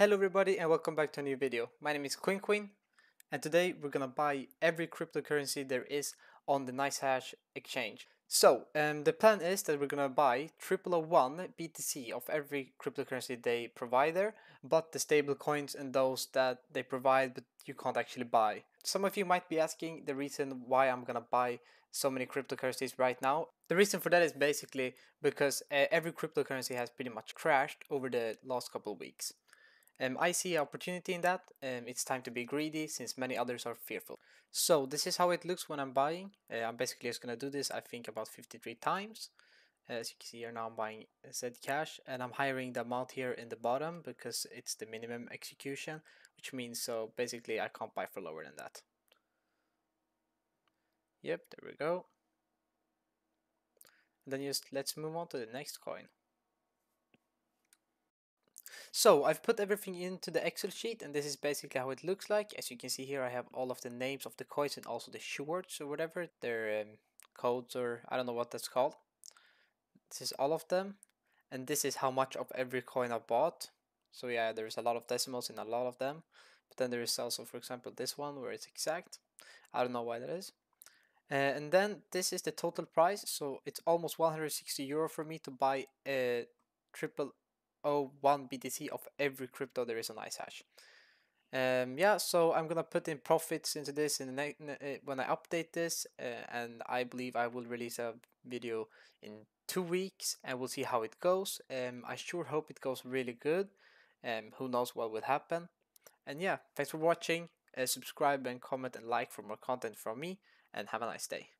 Hello everybody and welcome back to a new video. My name is KwinKwin and today we're gonna buy every cryptocurrency there is on the NiceHash exchange. So um, the plan is that we're gonna buy 001 BTC of every cryptocurrency they provide there, but the stable coins and those that they provide but you can't actually buy. Some of you might be asking the reason why I'm gonna buy so many cryptocurrencies right now. The reason for that is basically because uh, every cryptocurrency has pretty much crashed over the last couple of weeks. Um, I see opportunity in that. Um, it's time to be greedy since many others are fearful. So this is how it looks when I'm buying. Uh, I'm basically just going to do this I think about 53 times. As you can see here now I'm buying Zcash and I'm hiring the amount here in the bottom because it's the minimum execution which means so basically I can't buy for lower than that. Yep, there we go. And then just let's move on to the next coin. So I've put everything into the Excel sheet and this is basically how it looks like. As you can see here I have all of the names of the coins and also the shorts or whatever, their um, codes or I don't know what that's called. This is all of them and this is how much of every coin I bought. So yeah, there's a lot of decimals in a lot of them. But then there is also, for example, this one where it's exact. I don't know why that is. Uh, and then this is the total price. So it's almost 160 euro for me to buy a triple 0.01 BTC of every crypto there is on NiceHash. Um, yeah, so I'm gonna put in profits into this in the uh, when I update this, uh, and I believe I will release a video in two weeks, and we'll see how it goes. Um, I sure hope it goes really good. Um, who knows what will happen? And yeah, thanks for watching. Uh, subscribe and comment and like for more content from me, and have a nice day.